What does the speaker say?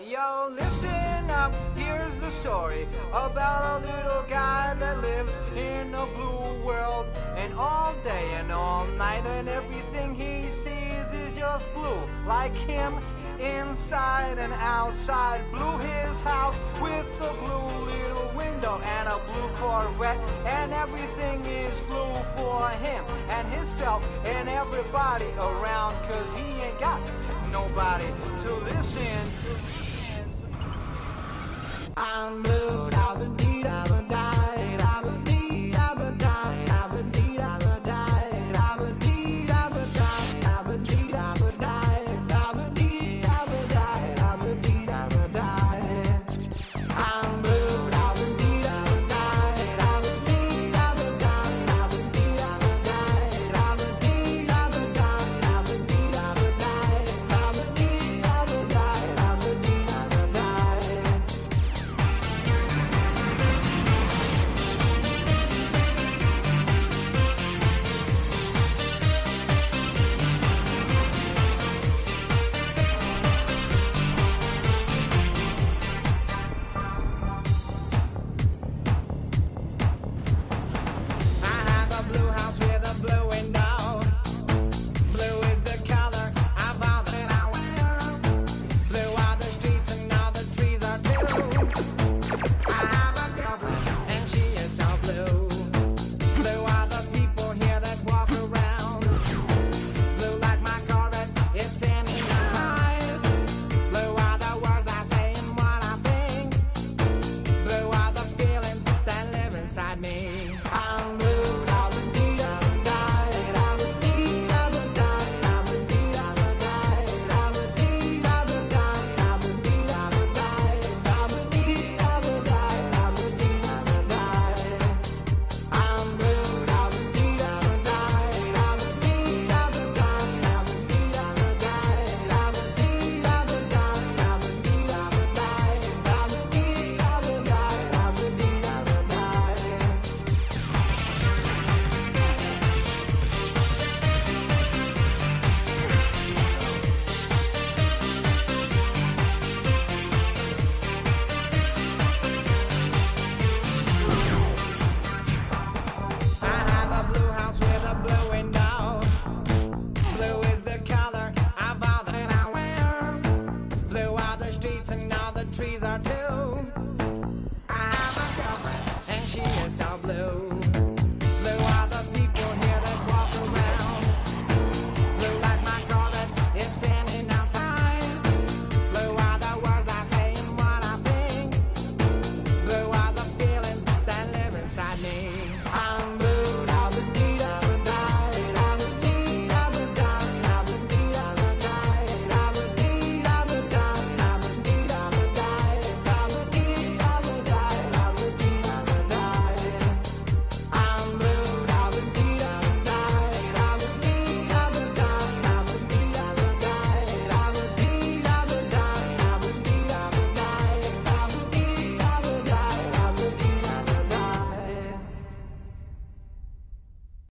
Yo, listen up, here's the story about a little guy that lives in a blue world. And all day and all night, and everything he sees is just blue. Like him, inside and outside, blue his house with the blue a blue Corvette, and everything is blue for him and himself and everybody around, cause he ain't got nobody to listen trees are too. I have a girlfriend, and she is so blue.